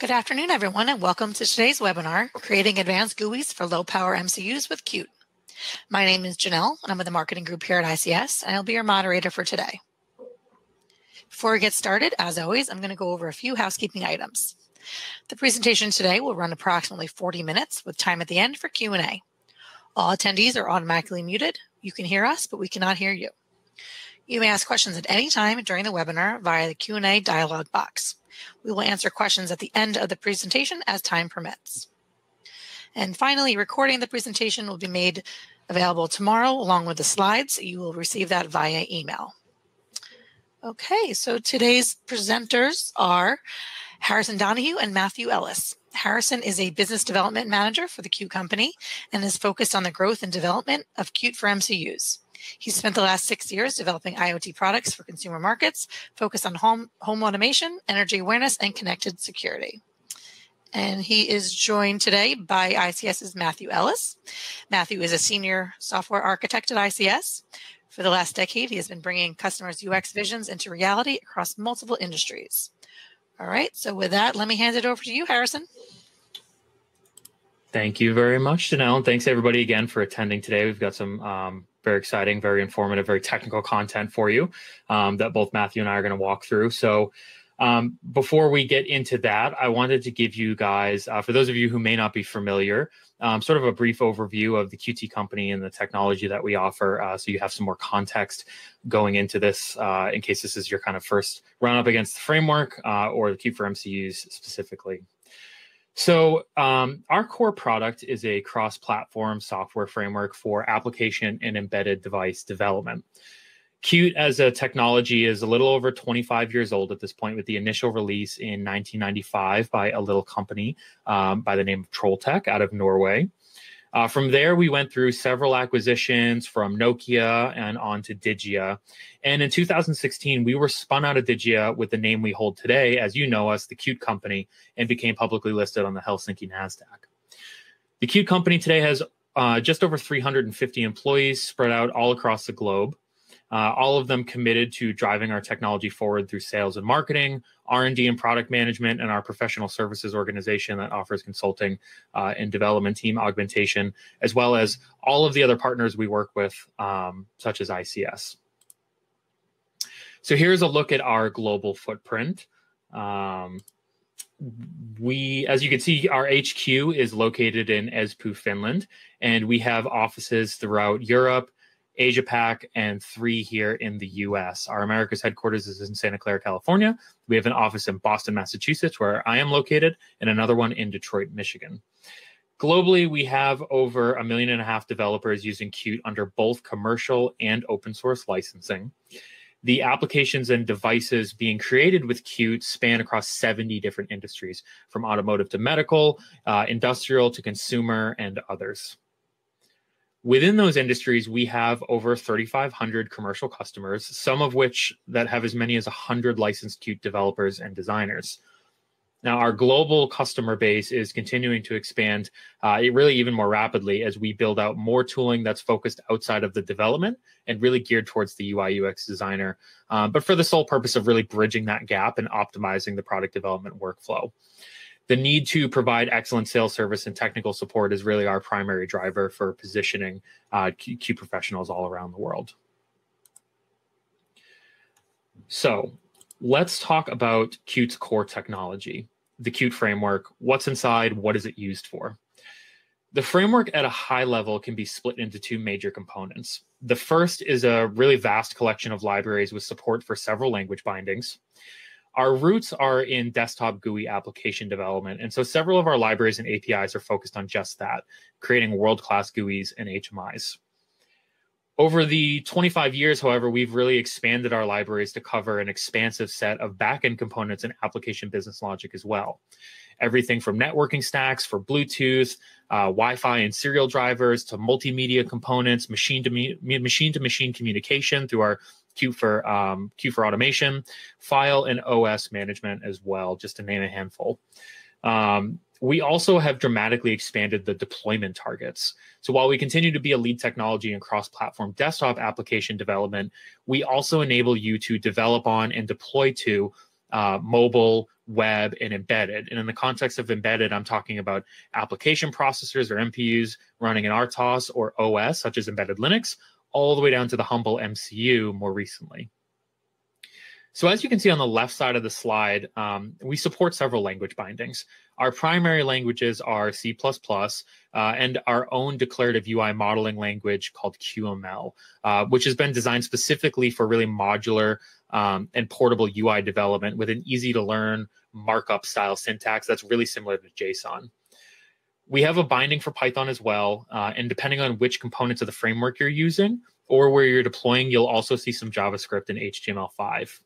Good afternoon, everyone, and welcome to today's webinar, Creating Advanced GUIs for Low Power MCUs with Qt. My name is Janelle, and I'm with the marketing group here at ICS, and I'll be your moderator for today. Before we get started, as always, I'm going to go over a few housekeeping items. The presentation today will run approximately 40 minutes with time at the end for Q&A. All attendees are automatically muted. You can hear us, but we cannot hear you. You may ask questions at any time during the webinar via the Q&A dialog box. We will answer questions at the end of the presentation as time permits. And finally, recording the presentation will be made available tomorrow along with the slides. You will receive that via email. Okay, so today's presenters are Harrison Donahue and Matthew Ellis. Harrison is a business development manager for the Qt company and is focused on the growth and development of Qt for MCUs. He spent the last six years developing IoT products for consumer markets, focused on home, home automation, energy awareness, and connected security. And he is joined today by ICS's Matthew Ellis. Matthew is a senior software architect at ICS. For the last decade, he has been bringing customers' UX visions into reality across multiple industries. All right, so with that, let me hand it over to you, Harrison. Thank you very much, Janelle. And thanks everybody again for attending today. We've got some um, very exciting, very informative, very technical content for you um, that both Matthew and I are going to walk through. So, um, before we get into that, I wanted to give you guys, uh, for those of you who may not be familiar, um, sort of a brief overview of the Qt company and the technology that we offer. Uh, so you have some more context going into this uh, in case this is your kind of first run up against the framework uh, or the Qt for MCUs specifically. So, um, our core product is a cross platform software framework for application and embedded device development. Qt as a technology is a little over 25 years old at this point, with the initial release in 1995 by a little company um, by the name of Trolltech out of Norway. Uh, from there, we went through several acquisitions from Nokia and on to Digia. And in 2016, we were spun out of Digia with the name we hold today, as you know us, the Qt Company, and became publicly listed on the Helsinki NASDAQ. The Qt Company today has uh, just over 350 employees spread out all across the globe uh, all of them committed to driving our technology forward through sales and marketing, R&D and product management, and our professional services organization that offers consulting uh, and development team augmentation, as well as all of the other partners we work with, um, such as ICS. So here's a look at our global footprint. Um, we, as you can see, our HQ is located in Espoo, Finland, and we have offices throughout Europe, Asia Pac, and three here in the US. Our America's headquarters is in Santa Clara, California. We have an office in Boston, Massachusetts, where I am located, and another one in Detroit, Michigan. Globally, we have over a million and a half developers using Qt under both commercial and open source licensing. The applications and devices being created with Qt span across 70 different industries, from automotive to medical, uh, industrial to consumer, and others. Within those industries, we have over 3,500 commercial customers, some of which that have as many as 100 licensed Qt developers and designers. Now, our global customer base is continuing to expand uh, really even more rapidly as we build out more tooling that's focused outside of the development and really geared towards the UI UX designer, uh, but for the sole purpose of really bridging that gap and optimizing the product development workflow the need to provide excellent sales service and technical support is really our primary driver for positioning uh, Qt professionals all around the world. So let's talk about Qt's core technology, the Qt framework. What's inside? What is it used for? The framework at a high level can be split into two major components. The first is a really vast collection of libraries with support for several language bindings our roots are in desktop GUI application development. And so several of our libraries and APIs are focused on just that, creating world-class GUIs and HMIs. Over the 25 years, however, we've really expanded our libraries to cover an expansive set of backend components and application business logic as well. Everything from networking stacks for Bluetooth, uh, Wi-Fi and serial drivers to multimedia components, machine to machine to machine communication through our Qt for um, Qt for automation, file and OS management as well, just to name a handful. Um, we also have dramatically expanded the deployment targets. So while we continue to be a lead technology in cross-platform desktop application development, we also enable you to develop on and deploy to uh, mobile, web, and embedded. And in the context of embedded, I'm talking about application processors or MPUs running in RTOS or OS, such as embedded Linux, all the way down to the humble MCU more recently. So as you can see on the left side of the slide, um, we support several language bindings. Our primary languages are C++ uh, and our own declarative UI modeling language called QML, uh, which has been designed specifically for really modular um, and portable UI development with an easy to learn markup style syntax that's really similar to JSON. We have a binding for Python as well, uh, and depending on which components of the framework you're using or where you're deploying, you'll also see some JavaScript and HTML5.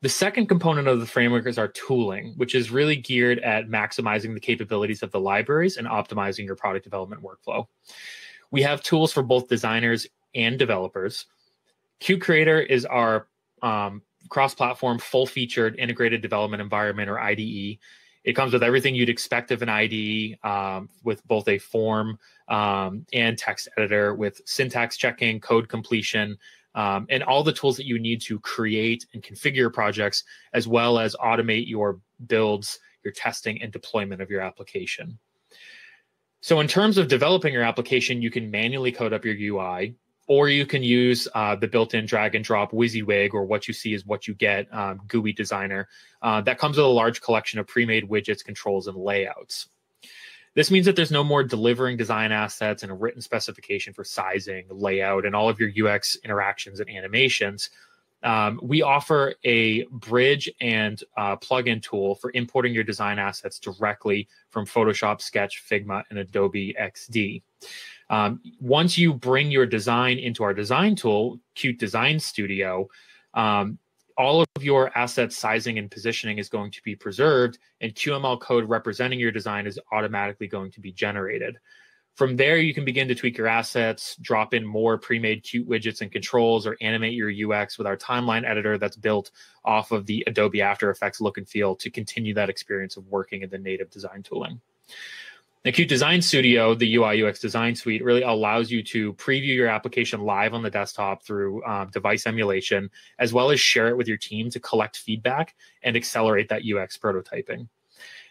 The second component of the framework is our tooling, which is really geared at maximizing the capabilities of the libraries and optimizing your product development workflow. We have tools for both designers and developers. Qt Creator is our um, cross-platform, full-featured integrated development environment or IDE. It comes with everything you'd expect of an IDE, um, with both a form um, and text editor, with syntax checking, code completion, um, and all the tools that you need to create and configure projects, as well as automate your builds, your testing, and deployment of your application. So, in terms of developing your application, you can manually code up your UI, or you can use uh, the built-in drag and drop WYSIWYG, or what you see is what you get um, GUI designer uh, that comes with a large collection of pre-made widgets, controls, and layouts. This means that there's no more delivering design assets and a written specification for sizing, layout, and all of your UX interactions and animations. Um, we offer a bridge and uh, plugin tool for importing your design assets directly from Photoshop, Sketch, Figma, and Adobe XD. Um, once you bring your design into our design tool, Qt Design Studio, um, all of your asset sizing and positioning is going to be preserved, and QML code representing your design is automatically going to be generated. From there, you can begin to tweak your assets, drop in more pre made Qt widgets and controls, or animate your UX with our timeline editor that's built off of the Adobe After Effects look and feel to continue that experience of working in the native design tooling. The Qt Design Studio, the UI UX design suite, really allows you to preview your application live on the desktop through um, device emulation, as well as share it with your team to collect feedback and accelerate that UX prototyping.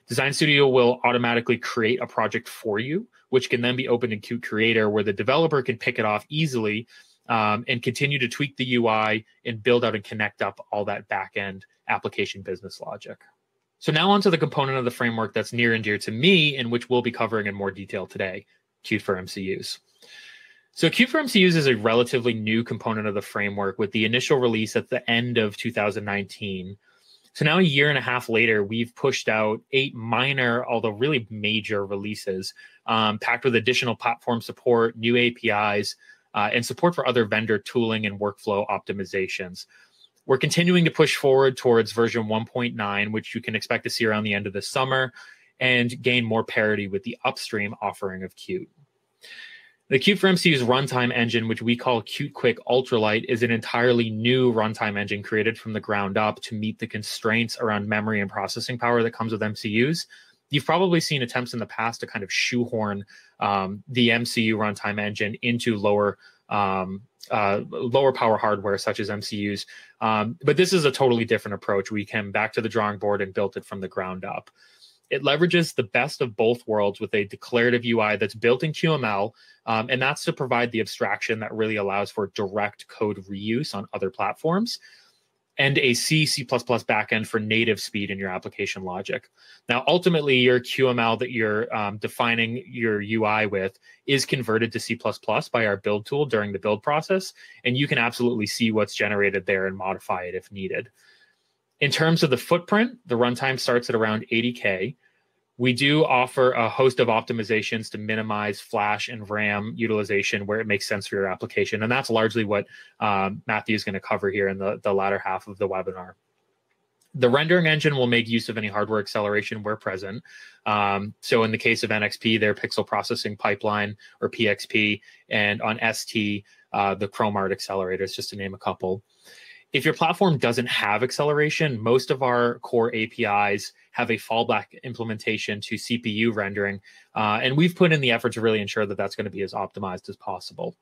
Design Studio will automatically create a project for you, which can then be opened in Qt Creator, where the developer can pick it off easily um, and continue to tweak the UI and build out and connect up all that backend application business logic. So now onto the component of the framework that's near and dear to me and which we'll be covering in more detail today, Qt for MCUs. So Qt for MCUs is a relatively new component of the framework with the initial release at the end of 2019. So now a year and a half later, we've pushed out eight minor, although really major releases, um, packed with additional platform support, new APIs, uh, and support for other vendor tooling and workflow optimizations. We're continuing to push forward towards version 1.9, which you can expect to see around the end of the summer, and gain more parity with the upstream offering of Qt. The Qt for MCU's runtime engine, which we call Qt Quick Ultralight, is an entirely new runtime engine created from the ground up to meet the constraints around memory and processing power that comes with MCUs. You've probably seen attempts in the past to kind of shoehorn um, the MCU runtime engine into lower um, uh, lower power hardware such as MCUs. Um, but this is a totally different approach. We came back to the drawing board and built it from the ground up. It leverages the best of both worlds with a declarative UI that's built in QML, um, and that's to provide the abstraction that really allows for direct code reuse on other platforms and a C, C++ backend for native speed in your application logic. Now, ultimately, your QML that you're um, defining your UI with is converted to C++ by our build tool during the build process, and you can absolutely see what's generated there and modify it if needed. In terms of the footprint, the runtime starts at around 80K. We do offer a host of optimizations to minimize flash and RAM utilization where it makes sense for your application. And that's largely what um, Matthew is going to cover here in the, the latter half of the webinar. The rendering engine will make use of any hardware acceleration where present. Um, so in the case of NXP, their pixel processing pipeline or PXP, and on ST, uh, the Chrom-ART accelerators, just to name a couple if your platform doesn't have acceleration, most of our core APIs have a fallback implementation to CPU rendering. Uh, and we've put in the effort to really ensure that that's going to be as optimized as possible.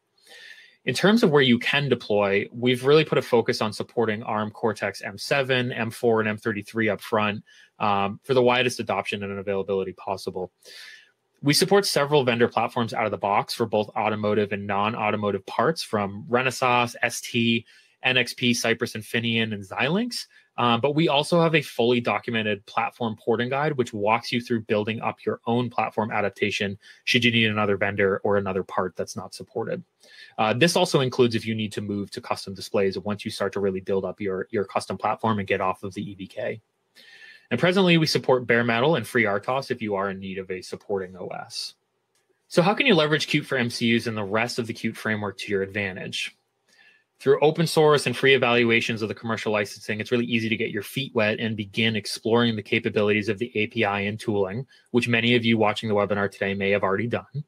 In terms of where you can deploy, we've really put a focus on supporting ARM Cortex M7, M4, and M33 up front um, for the widest adoption and availability possible. We support several vendor platforms out of the box for both automotive and non automotive parts from Renesas, ST, NXP, Cypress, Infineon, and Xilinx. Um, but we also have a fully documented platform porting guide, which walks you through building up your own platform adaptation should you need another vendor or another part that's not supported. Uh, this also includes if you need to move to custom displays once you start to really build up your, your custom platform and get off of the EVK. And presently, we support bare metal and FreeRTOS if you are in need of a supporting OS. So, how can you leverage Qt for MCUs and the rest of the Qt framework to your advantage? Through open source and free evaluations of the commercial licensing, it's really easy to get your feet wet and begin exploring the capabilities of the API and tooling, which many of you watching the webinar today may have already done.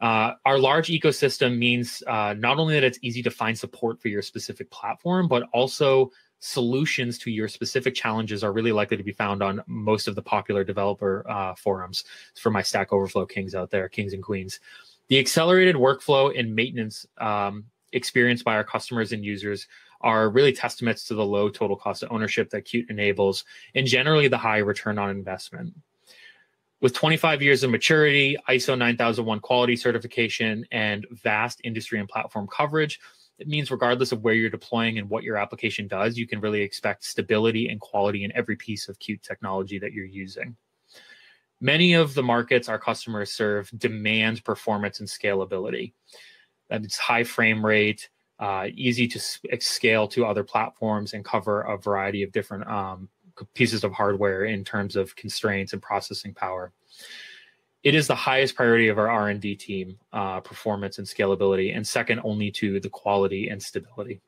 Uh, our large ecosystem means uh, not only that it's easy to find support for your specific platform, but also solutions to your specific challenges are really likely to be found on most of the popular developer uh, forums for my Stack Overflow kings out there, kings and queens. The accelerated workflow and maintenance um, experienced by our customers and users are really testaments to the low total cost of ownership that Qt enables and generally the high return on investment. With 25 years of maturity, ISO 9001 quality certification, and vast industry and platform coverage, it means regardless of where you're deploying and what your application does, you can really expect stability and quality in every piece of Qt technology that you're using. Many of the markets our customers serve demand performance and scalability that it's high frame rate, uh, easy to scale to other platforms, and cover a variety of different um, pieces of hardware in terms of constraints and processing power. It is the highest priority of our R&D team, uh, performance and scalability, and second only to the quality and stability.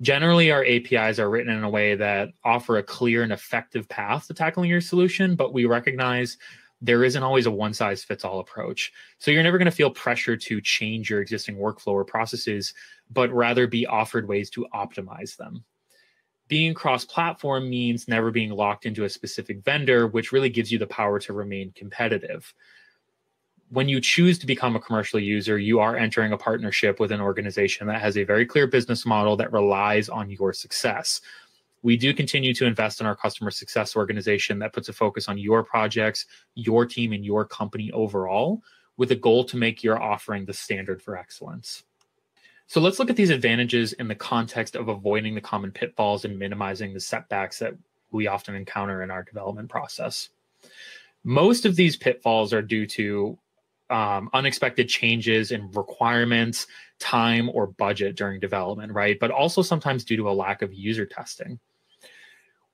Generally, our APIs are written in a way that offer a clear and effective path to tackling your solution, but we recognize there isn't always a one size fits all approach. So you're never going to feel pressure to change your existing workflow or processes, but rather be offered ways to optimize them. Being cross platform means never being locked into a specific vendor, which really gives you the power to remain competitive. When you choose to become a commercial user, you are entering a partnership with an organization that has a very clear business model that relies on your success we do continue to invest in our customer success organization that puts a focus on your projects, your team, and your company overall, with a goal to make your offering the standard for excellence. So let's look at these advantages in the context of avoiding the common pitfalls and minimizing the setbacks that we often encounter in our development process. Most of these pitfalls are due to um, unexpected changes in requirements, time, or budget during development, right? But also sometimes due to a lack of user testing.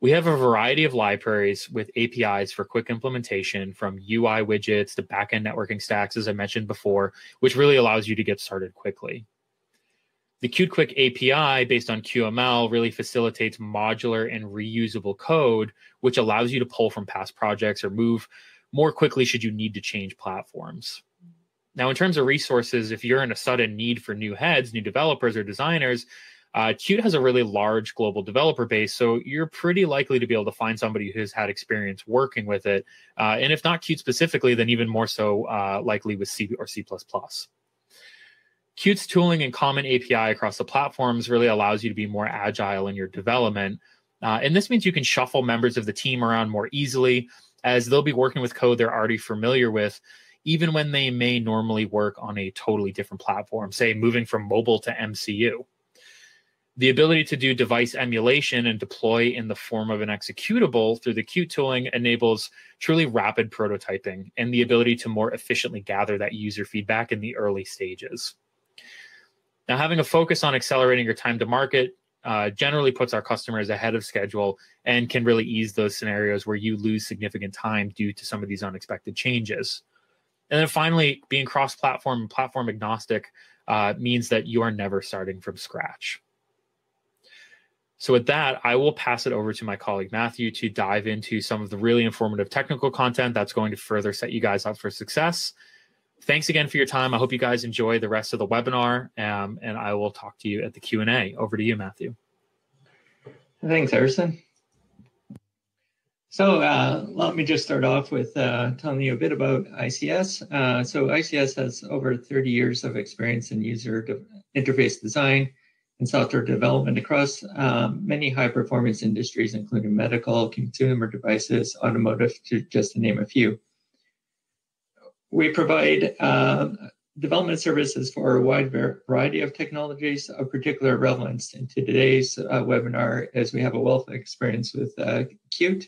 We have a variety of libraries with APIs for quick implementation from UI widgets to backend networking stacks, as I mentioned before, which really allows you to get started quickly. The Qt Quick API based on QML really facilitates modular and reusable code, which allows you to pull from past projects or move more quickly should you need to change platforms. Now, in terms of resources, if you're in a sudden need for new heads, new developers, or designers, uh, Qt has a really large global developer base, so you're pretty likely to be able to find somebody who's had experience working with it. Uh, and if not Qt specifically, then even more so uh, likely with C or C++. Qt's tooling and common API across the platforms really allows you to be more agile in your development. Uh, and this means you can shuffle members of the team around more easily as they'll be working with code they're already familiar with, even when they may normally work on a totally different platform, say moving from mobile to MCU the ability to do device emulation and deploy in the form of an executable through the Qt tooling enables truly rapid prototyping and the ability to more efficiently gather that user feedback in the early stages. Now, having a focus on accelerating your time to market uh, generally puts our customers ahead of schedule and can really ease those scenarios where you lose significant time due to some of these unexpected changes. And then finally, being cross platform and platform agnostic uh, means that you are never starting from scratch. So, with that, I will pass it over to my colleague Matthew to dive into some of the really informative technical content that's going to further set you guys up for success. Thanks again for your time. I hope you guys enjoy the rest of the webinar, um, and I will talk to you at the Q&A. Over to you, Matthew. Thanks, Harrison. So uh, let me just start off with uh, telling you a bit about ICS. Uh, so ICS has over 30 years of experience in user de- interface design and software development across um, many high performance industries, including medical, consumer devices, automotive, to just to name a few. We provide uh, development services for a wide variety of technologies of particular relevance. In today's uh, webinar, as we have a wealth of experience with uh, Qt,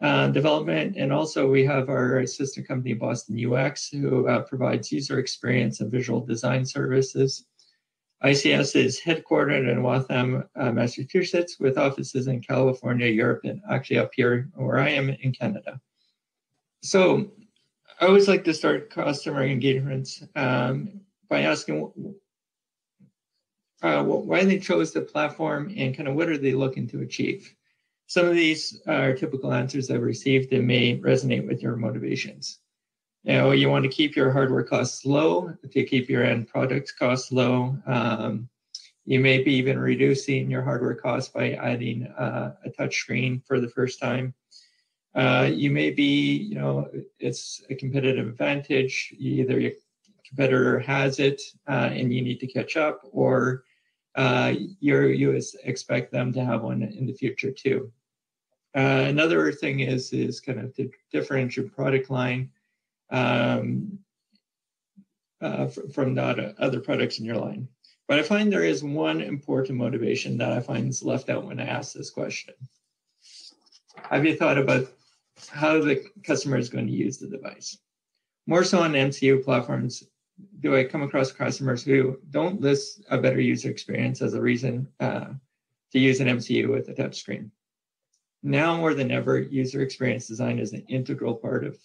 uh, development. And also we have our sister company, Boston UX, who uh, provides user experience and visual design services. ICS is headquartered in Waltham, uh, Massachusetts, with offices in California, Europe, and actually up here where I am in Canada. So I always like to start customer engagements um, by asking uh, why they chose the platform and kind of what are they looking to achieve. Some of these are typical answers I've received and may resonate with your motivations. You know, you want to keep your hardware costs low to keep your end product costs low. Um, you may be even reducing your hardware costs by adding uh, a touchscreen for the first time. Uh, you may be, you know, it's a competitive advantage. Either your competitor has it uh, and you need to catch up, or uh, you expect them to have one in the future too. Uh, another thing is is kind of to differentiate your product line um, uh, from the other products in your line. But I find there is one important motivation that I find is left out when I ask this question. Have you thought about how the customer is going to use the device? More so on MCU platforms, do I come across customers who don't list a better user experience as a reason uh, to use an MCU with a touchscreen? now more than ever, user experience design is an integral part of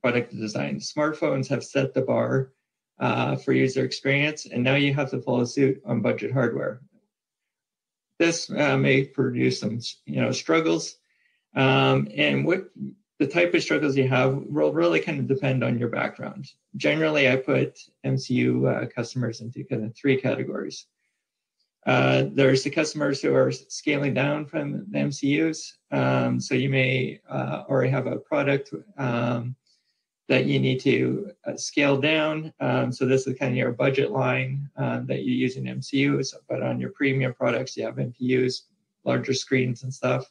product design. Smartphones have set the bar uh, for user experience, and now you have to follow suit on budget hardware. This uh, may produce some, you know, struggles, um, and what the type of struggles you have will really kind of depend on your background. Generally, I put MCU uh, customers into kind of three categories. Uh, there's the customers who are scaling down from the MCUs. Um, so you may uh, already have a product um, that you need to uh, scale down. Um, so this is kind of your budget line um, that you're using MCUs, but on your premium products, you have MPUs, larger screens and stuff.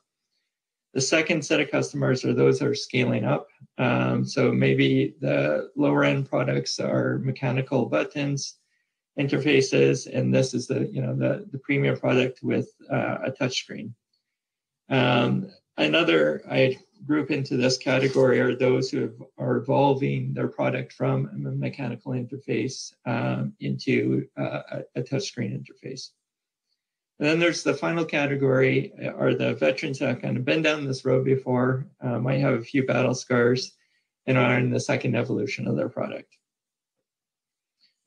The second set of customers are those that are scaling up. Um, so maybe the lower end products are mechanical buttons interfaces, and this is the you know the the premium product with uh, a touchscreen. Um, another I group into this category are those who have, are evolving their product from a mechanical interface um, into uh, a, touchscreen interface. And then there's the final category are the veterans that have kind of been down this road before, uh, might have a few battle scars, and are in the second evolution of their product.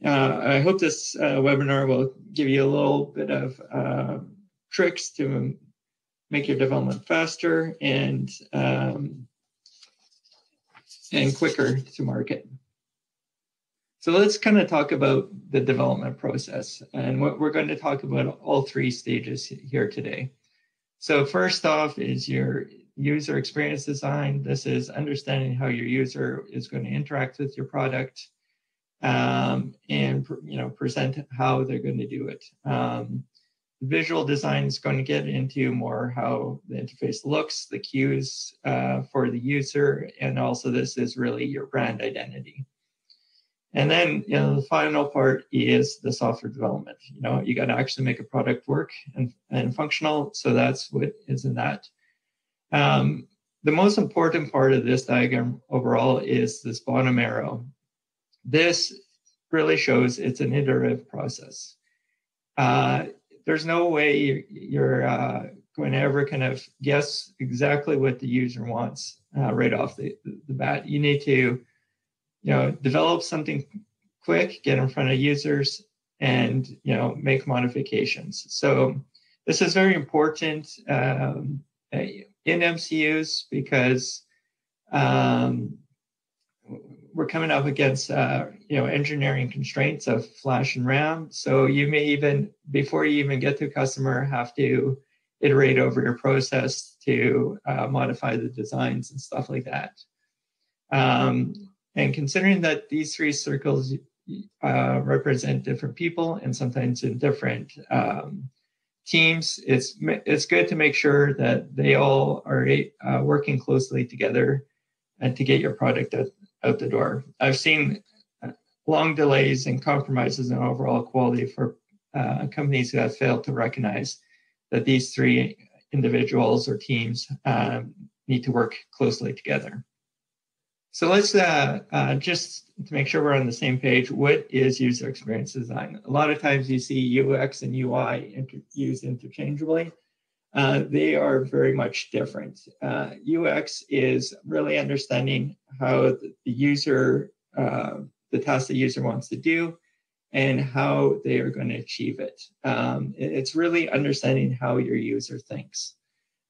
Uh, I hope this uh, webinar will give you a little bit of uh, tricks to make your development faster and um, and quicker to market. So let's kind of talk about the development process. And what we're going to talk about all three stages here today. So first off is your user experience design. This is understanding how your user is going to interact with your product um, and you know present how they're going to do it. Um, visual design is going to get into more how the interface looks, the cues uh, for the user, and also this is really your brand identity. And then you know the final part is the software development. You know you got to actually make a product work and, and functional. So that's what is in that. Um, the most important part of this diagram overall is this bottom arrow. This really shows it's an iterative process. Uh, there's no way you're uh, going to ever kind of guess exactly what the user wants uh, right off the, the bat. You need to, you know, develop something quick, get in front of users, and you know, make modifications. So this is very important um, in MCUs because um, we're coming up against uh, you know engineering constraints of flash and ram so you may even before you even get to customer have to iterate over your process to uh, modify the designs and stuff like that. Um, and considering that these three circles uh, represent different people and sometimes in different um, teams, it's it's good to make sure that they all are uh, working closely together and to get your product out, the door. I've seen uh, long delays and compromises in overall quality for uh, companies who have failed to recognize that these three individuals or teams um, need to work closely together. So let's uh, uh, just to make sure we're on the same page. What is user experience design? A lot of times you see UX and UI inter- used interchangeably. Uh, they are very much different. UX uh, is really understanding how the, user, uh, the task the user wants to do, and how they are going to achieve it. Um, it's really understanding how your user thinks.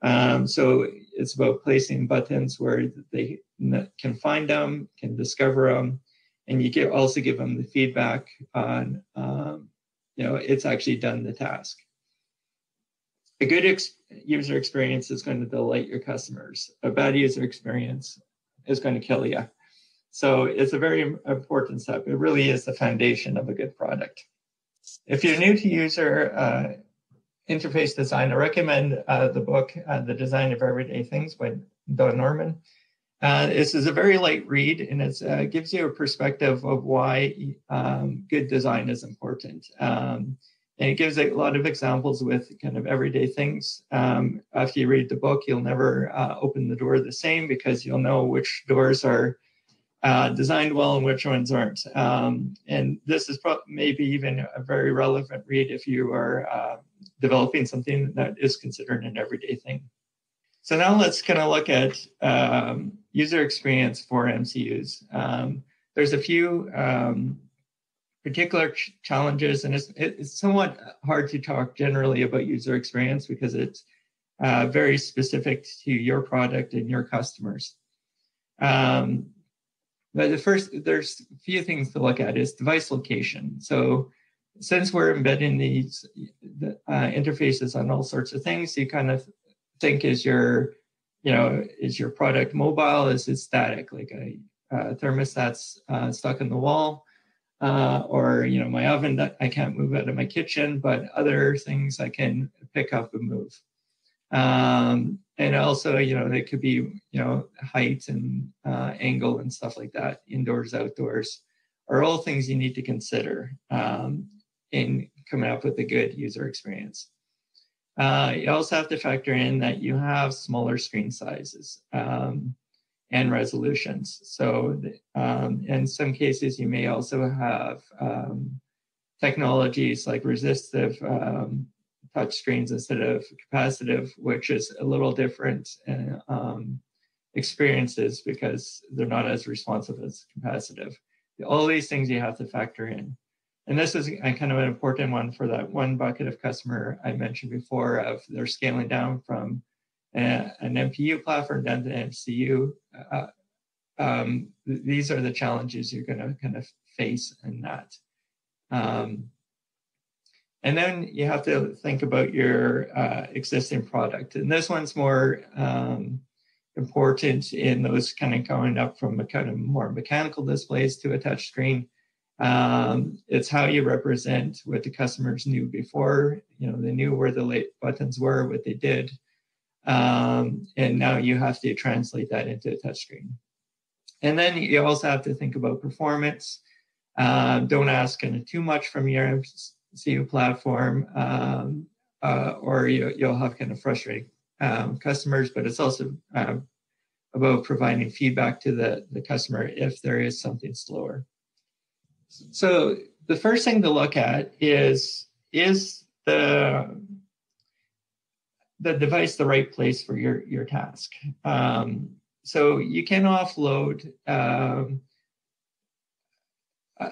Um, so it's about placing buttons where they can find them, can discover them, and you can also give them the feedback on, um, you know, it's actually done the task. A good ex- user experience is going to delight your customers. A bad user experience is going to kill you. So it's a very important step. It really is the foundation of a good product. If you're new to user uh, interface design, I recommend uh, the book, uh, The Design of Everyday Things by Don Norman. Uh, this is a very light read and it uh, gives you a perspective of why um, good design is important. Um, and it gives a lot of examples with kind of everyday things. Um, after you read the book, you'll never uh, open the door the same because you'll know which doors are uh, designed well and which ones aren't. Um, and this is pro- maybe even a very relevant read if you are uh, developing something that is considered an everyday thing. So now let's kind of look at um, user experience for MCUs. Um, there's a few um, particular ch- challenges, and it's, it's, somewhat hard to talk generally about user experience because it's uh, very specific to your product and your customers. Um, but the first, there's a few things to look at is device location. So since we're embedding these uh, interfaces on all sorts of things, you kind of think is your, you know, is your product mobile? Is it static, like a, a thermostat's uh, stuck in the wall? Uh, or you know my oven that I can't move out of my kitchen, but other things I can pick up and move. Um, and also you know they could be you know height and uh, angle and stuff like that indoors outdoors are all things you need to consider um, in coming up with a good user experience uh, you also have to factor in that you have smaller screen sizes um, and resolutions so um, in some cases you may also have um, technologies like resistive um, touch screens instead of capacitive, which is a little different uh, um, experiences because they're not as responsive as capacitive. All these things you have to factor in. And this is kind of an important one for that one bucket of customer I mentioned before of they're scaling down from an MPU platform down to MCU. Uh, um, th- these are the challenges you're going to kind of face in that. Um, and then you have to think about your uh, existing product. And this one's more um, important in those kind of going up from a kind of more mechanical displays to a touch screen. Um, it's how you represent what the customers knew before. You know, they knew where the late buttons were, what they did. Um, and now you have to translate that into a touchscreen. And then you also have to think about performance. Uh, don't ask kind of too much from your CU platform, um, uh, or you, will have kind of frustrating um, customers, but it's also um, about providing feedback to the, the customer if there is something slower. So the first thing to look at is is the the device the right place for your your task. Um, so you can offload um, uh,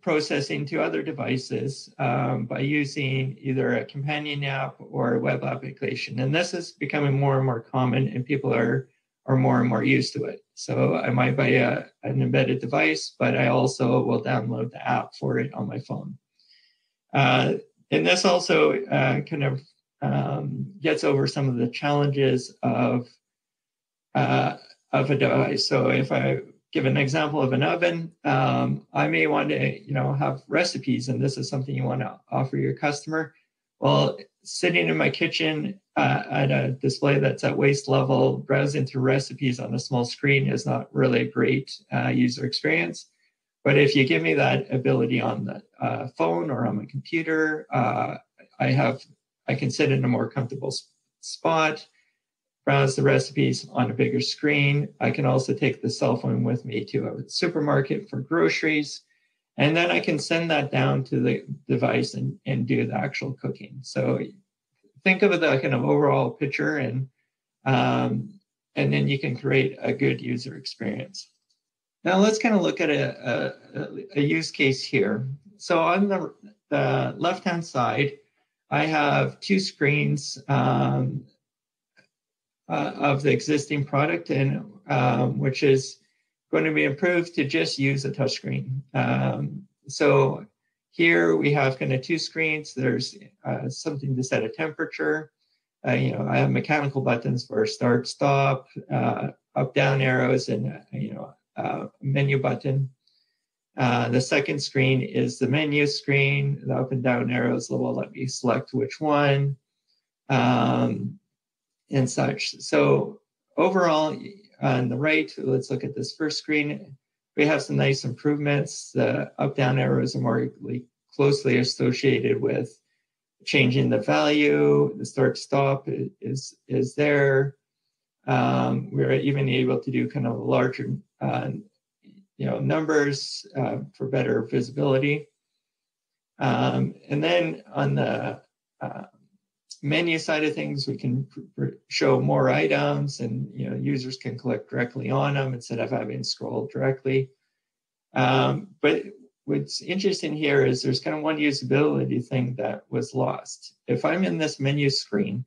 processing to other devices um, by using either a companion app or a web application. And this is becoming more and more common, and people are are more and more used to it. So I might buy a, an embedded device, but I also will download the app for it on my phone. Uh, and this also uh, kind of um, gets over some of the challenges of uh, of a device. So if I give an example of an oven, um, I may want to you know have recipes, and this is something you want to offer your customer. Well, sitting in my kitchen uh, at a display that's at waist level, browsing through recipes on a small screen is not really a great uh, user experience. But if you give me that ability on the uh, phone or on my computer, uh, I have I can sit in a more comfortable spot, browse the recipes on a bigger screen. I can also take the cell phone with me to a supermarket for groceries. And then I can send that down to the device and, and do the actual cooking. So think of the kind of overall picture and um, and then you can create a good user experience. Now let's kind of look at a, a, a use case here. So on the, the left-hand side, I have two screens um, uh, of the existing product, and um, which is going to be improved to just use a touchscreen. Um, so here we have kind of two screens. There's uh, something to set a temperature. Uh, you know, I have mechanical buttons for start, stop, uh, up, down arrows, and uh, you know, uh, menu button. Uh, the second screen is the menu screen. The up and down arrows will let me select which one um, and such. So overall, on the right, let's look at this first screen. We have some nice improvements. The up down arrows are more closely associated with changing the value. The start stop is, is there. Um, we're even able to do kind of a larger uh, you know, numbers uh, for better visibility. Um, and then on the uh, menu side of things, we can show more items and, you know, users can click directly on them instead of having scroll directly. Um, but what's interesting here is there's kind of one usability thing that was lost. If I'm in this menu screen,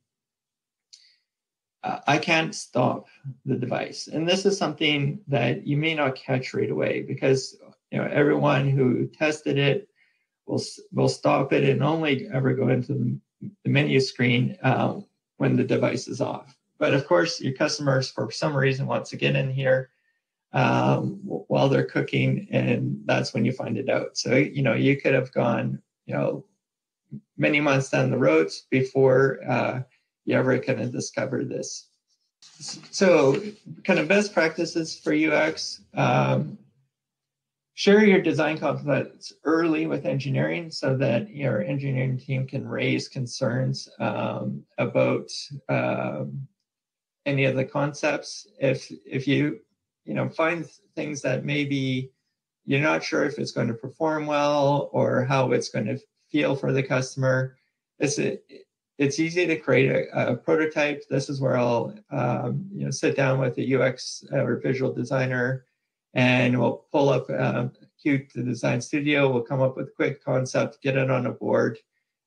uh, I can't stop the device. And this is something that you may not catch right away because you know everyone who tested it will will stop it and only ever go into the, the menu screen uh, when the device is off. But of course, your customers, for some reason, wants to get in here um, while they're cooking, and that's when you find it out. So you know you could have gone you know many months down the roads before. Uh, you ever kind of discover this. So, kind of best practices for UX. Um, share your design concepts early with engineering so that your engineering team can raise concerns um, about um, any of the concepts. If if you you know find things that maybe you're not sure if it's going to perform well or how it's going to feel for the customer, it's a, it's easy to create a, a prototype. This is where I'll um, you know sit down with a UX or visual designer, and we'll pull up uh, Qt the design studio. We'll come up with a quick concept, get it on a board,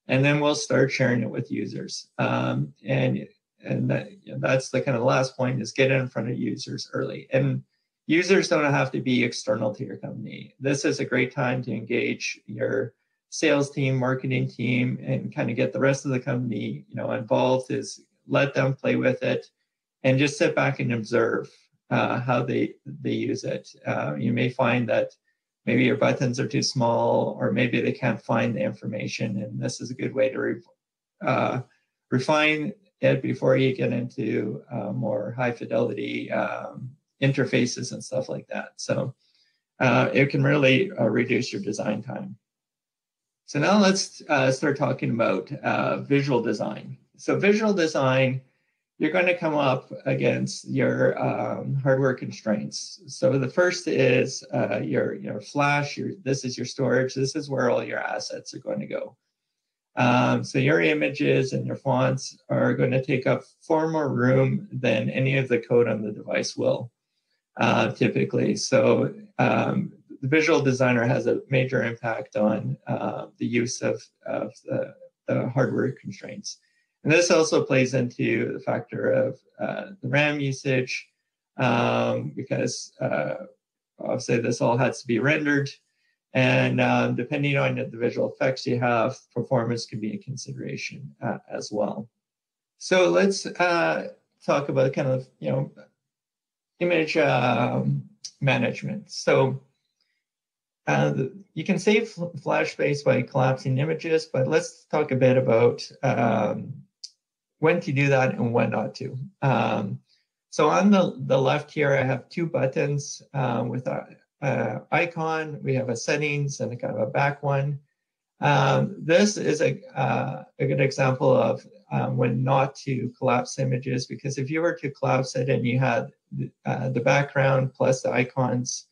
and then we'll start sharing it with users. Um, and and that, you know, that's the kind of last point is get it in front of users early. And users don't have to be external to your company. This is a great time to engage your sales team, marketing team, and kind of get the rest of the company, you know, involved is let them play with it and just sit back and observe uh, how they they use it. Uh, you may find that maybe your buttons are too small, or maybe they can't find the information, and this is a good way to re- uh, refine it before you get into uh, more high fidelity um, interfaces and stuff like that. So uh, it can really uh, reduce your design time. So now let's uh, start talking about uh, visual design. So visual design, you're going to come up against your um, hardware constraints. So the first is uh, your your flash. Your this is your storage. This is where all your assets are going to go. Um, so your images and your fonts are going to take up far more room than any of the code on the device will uh, typically. So um, the visual designer has a major impact on uh, the use of, of the, the, hardware constraints. And this also plays into the factor of uh, the RAM usage, um, because uh, obviously this all has to be rendered. And um, depending on the visual effects you have, performance can be a consideration uh, as well. So let's uh, talk about kind of, you know, image um, management. So uh, you can save flash space by collapsing images, but let's talk a bit about um, when to do that and when not to. Um, so on the, the left here, I have two buttons uh, with a, a, icon. We have a settings and a kind of a back one. Um, this is a, uh, a good example of um, when not to collapse images, because if you were to collapse it and you had uh, the background plus the icons,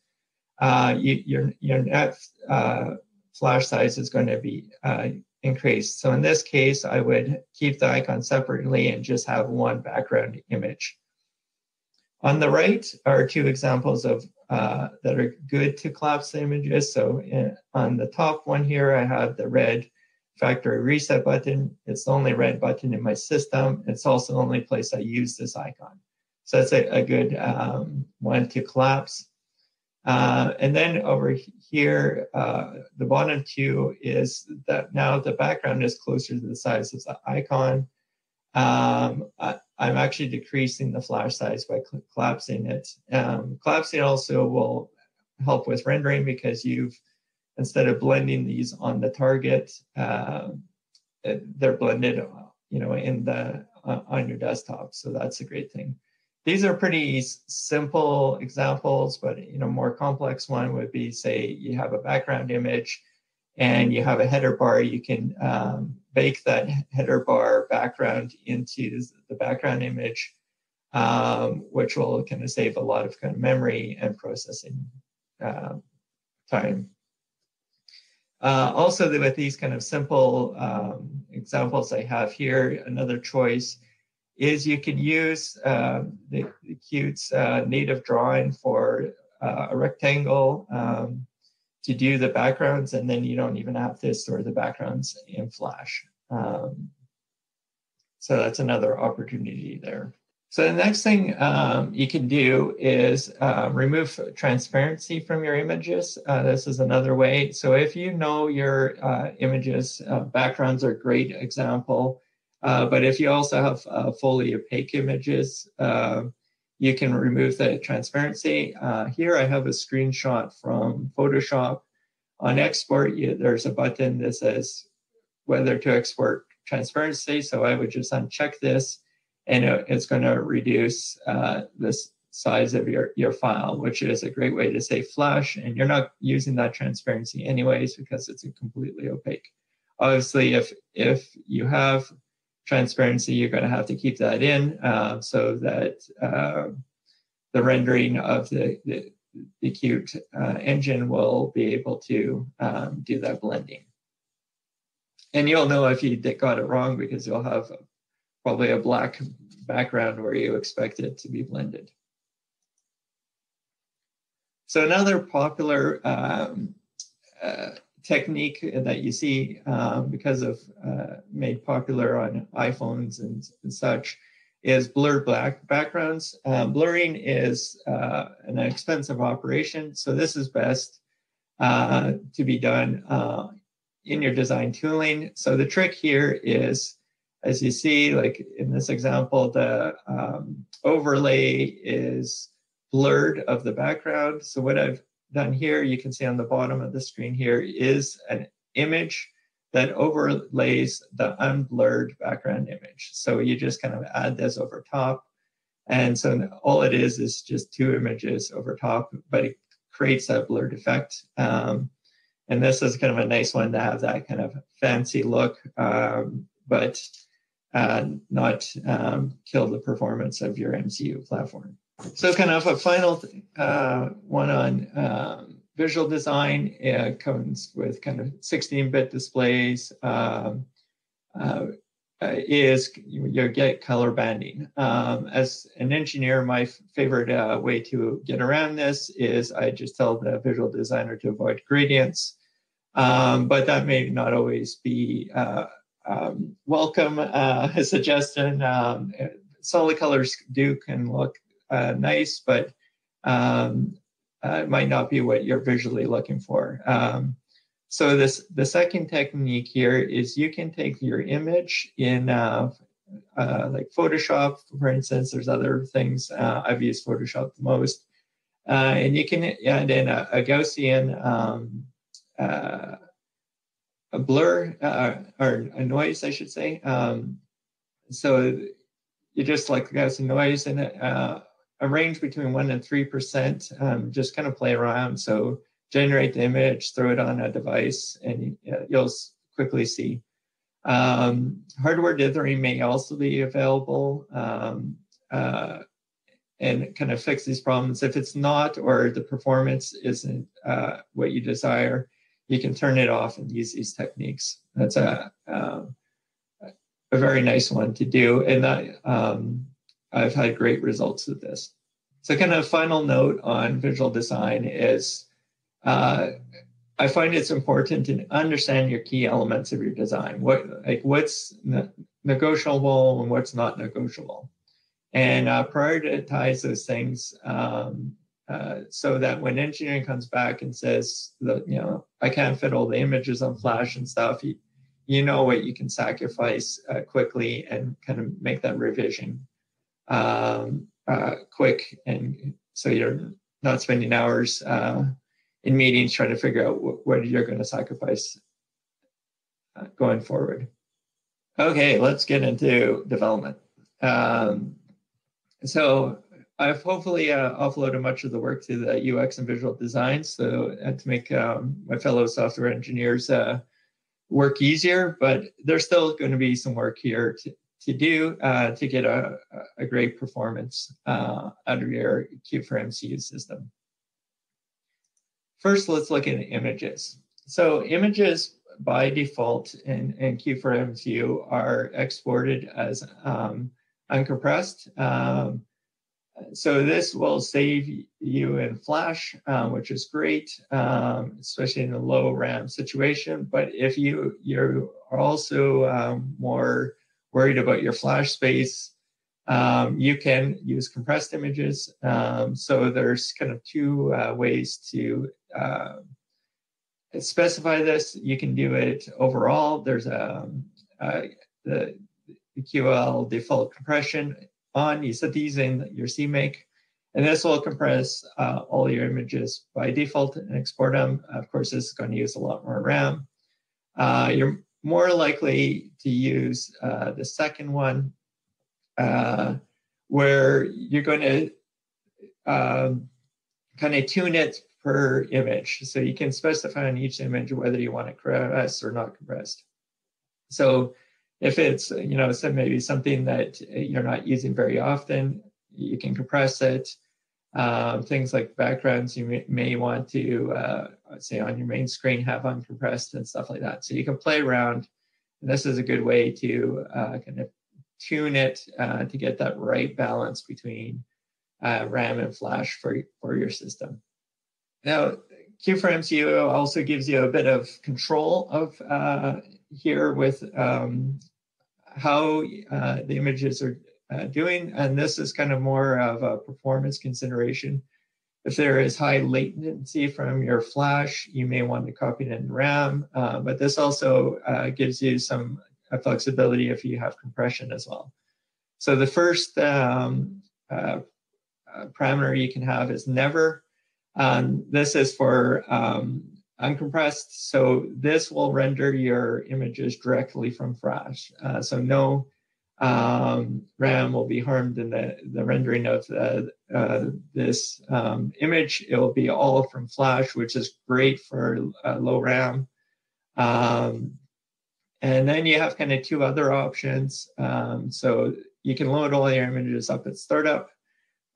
uh, you, your, your net uh, flash size is going to be uh, increased. So in this case, I would keep the icon separately and just have one background image. On the right are two examples of uh, that are good to collapse images. So in, on the top one here, I have the red factory reset button. It's the only red button in my system. It's also the only place I use this icon. So that's a, a good um, one to collapse. Uh, and then over here, uh, the bottom two is that now the background is closer to the size of the icon. Um, I, am actually decreasing the flash size by collapsing it. Um, collapsing also will help with rendering because you've, instead of blending these on the target, uh, they're blended, you know, in the on your desktop. So that's a great thing these are pretty simple examples, but you know, more complex one would be say you have a background image and you have a header bar, you can um, bake that header bar background into the background image, um, which will kind of save a lot of kind of memory and processing uh, time. Uh, also, with these kind of simple um, examples I have here, another choice is you can use uh, the, the Qt's uh, native drawing for uh, a rectangle um, to do the backgrounds, and then you don't even have to store the backgrounds in Flash. Um, so that's another opportunity there. So the next thing um, you can do is uh, remove transparency from your images. Uh, this is another way. So if you know your uh, images, uh, backgrounds are a great example. Uh, but if you also have uh, fully opaque images, uh, you can remove the transparency. Uh, here I have a screenshot from Photoshop. On export, you, there's a button that says whether to export transparency. So I would just uncheck this and it, it's going to reduce uh, this size of your, your file, which is a great way to save flash. And you're not using that transparency anyways because it's completely opaque. Obviously, if if you have transparency, you're going to have to keep that in uh, so that uh, the rendering of the, the, the Qt uh, engine will be able to um, do that blending. And you'll know if you got it wrong because you'll have probably a black background where you expect it to be blended. So another popular um, uh, technique that you see um, because of uh, made popular on iPhones and, and, such is blurred black backgrounds. Um, blurring is uh, an expensive operation, so this is best uh, to be done uh, in your design tooling. So the trick here is, as you see, like in this example, the um, overlay is blurred of the background. So what I've done here, you can see on the bottom of the screen here is an image that overlays the unblurred background image. So you just kind of add this over top. And so all it is is just two images over top, but it creates that blurred effect. Um, and this is kind of a nice one to have that kind of fancy look, um, but uh, not um, kill the performance of your MCU platform. So, kind of a final uh, one on um, visual design uh, comes with kind of 16-bit displays. Um, uh, is you, you, get color banding. Um, as an engineer, my favorite uh, way to get around this is I just tell the visual designer to avoid gradients, um, but that may not always be uh, um, welcome uh, suggestion. Um, solid colors do can look uh, nice, but um, uh, it might not be what you're visually looking for. Um, so this the second technique here is you can take your image in uh, uh, like Photoshop, for instance. There's other things. Uh, I've used Photoshop the most. Uh, and you can add in a, a Gaussian um, uh, a blur or a noise, I should say. Um, so you just like Gaussian noise and a range between one and three percent. Um, just kind of play around. So generate the image, throw it on a device, and you'll quickly see. Um, hardware dithering may also be available. Um, uh, and kind of fix these problems. If it's not, or the performance isn't uh, what you desire, you can turn it off and use these techniques. That's a uh, a very nice one to do, and that, um, I've had great results with this. So, kind of final note on visual design is. Uh, I find it's important to understand your key elements of your design. What like what's ne- negotiable and what's not negotiable and uh, prioritize those things um, uh, so that when engineering comes back and says that you know I can't fit all the images on Flash and stuff, you, you know what you can sacrifice uh, quickly and kind of make that revision um, uh, quick, and so you're not spending hours uh, in meetings trying to figure out what, what you're going to sacrifice uh, going forward. Okay, let's get into development. Um, so I've hopefully uh, offloaded much of the work to the UX and visual design, so uh, to make um, my fellow software engineers uh, work easier. But there's still going to be some work here to, to do uh, to get a, a great performance uh, out of your Qt for MCU system. First, let's look at images. So images by default in, in Qt for MCU are exported as um, uncompressed. Um, so this will save you in Flash, um, which is great, um, especially in a low RAM situation. But if you you are also um, more worried about your Flash space, um, you can use compressed images. Um, so there's kind of two uh, ways to uh, specify this. You can do it overall. There's a uh, the QL default compression on. You set these in your CMake, and this will compress uh, all your images by default and export them. Of course, this is going to use a lot more RAM. Uh, you're more likely to use uh, the second one, uh, where you're going to um, kind of tune it per image. So you can specify on each image whether you want it compressed or not compressed. So if it's you know so maybe something that you're not using very often you can compress it um, things like backgrounds you may, may want to uh, say on your main screen have uncompressed and stuff like that. So you can play around. And this is a good way to uh, kind of tune it uh, to get that right balance between uh, ram and flash for, for your system. Now for also gives you a bit of control of uh, here with um, how uh, the images are uh, doing. And this is kind of more of a performance consideration. If there is high latency from your flash, you may want to copy it in RAM, uh, but this also uh, gives you some uh, flexibility if you have compression as well. So the first um, uh, parameter you can have is never. Um, this is for um, uncompressed. So this will render your images directly from Flash. Uh, so no um, RAM will be harmed in the, the rendering of the, uh, this um, image. It will be all from Flash, which is great for uh, low RAM. Um, and then you have kind of two other options. Um, so you can load all your images up at startup.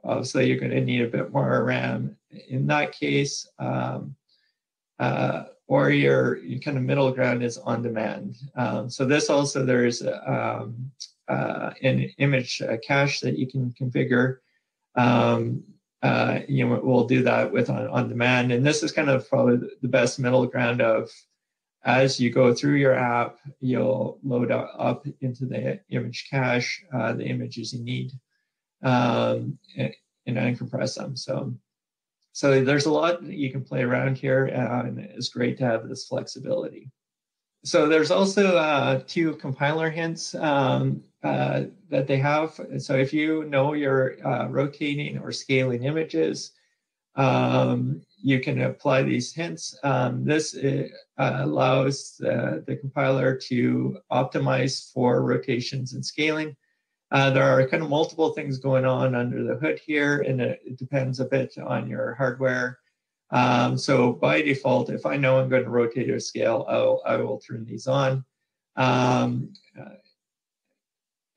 Obviously, you're going to need a bit more RAM in that case. Um, uh, or your, your, kind of middle ground is on demand. Um, so this also there's uh, an image uh, cache that you can configure. Um, uh, you know, we'll do that with on, on demand, and this is kind of probably the best middle ground of as you go through your app, you'll load up into the image cache uh, the images you need um, and, and uncompress them. So so there's a lot you can play around here, uh, and it's great to have this flexibility. So there's also uh, two compiler hints um, uh, that they have. So if you know you're uh, rotating or scaling images, um, you can apply these hints. Um, this uh, allows the, the, compiler to optimize for rotations and scaling. Uh, there are kind of multiple things going on under the hood here, and it depends a bit on your hardware. Um, so by default, if I know I'm going to rotate or scale, I'll, I will turn these on. Um, uh,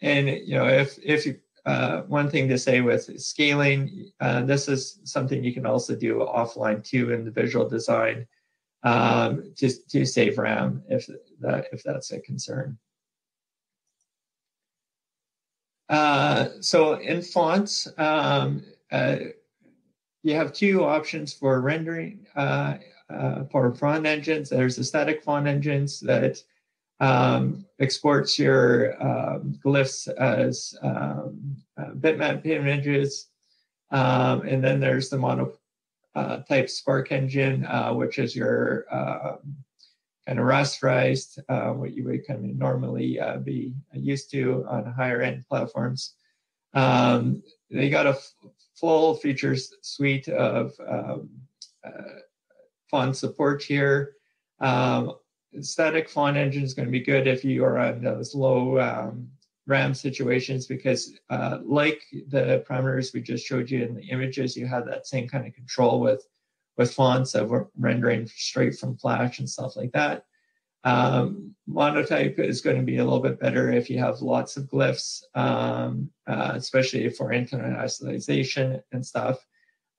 and you know, if if you, uh, one thing to say with scaling, uh, this is something you can also do offline too in the visual design um, to to save RAM if that if that's a concern. Uh, so in fonts, um, uh, you have two options for rendering uh, uh, for font engines. There's the static font engines that um, exports your um, glyphs as um, uh, bitmap images. Um, and then there's the mono uh, type Spark engine, uh, which is your um, kind of rasterized, uh, what you would kind of normally be used to on higher end platforms. Um, they got a full features suite of um, uh, font support here. Um, static font engine is going to be good if you are on those low um, RAM situations because, uh, like the parameters we just showed you in the images, you have that same kind of control with with fonts of rendering straight from Flash and stuff like that. Um, monotype is going to be a little bit better if you have lots of glyphs, um, uh, especially for internationalization and stuff.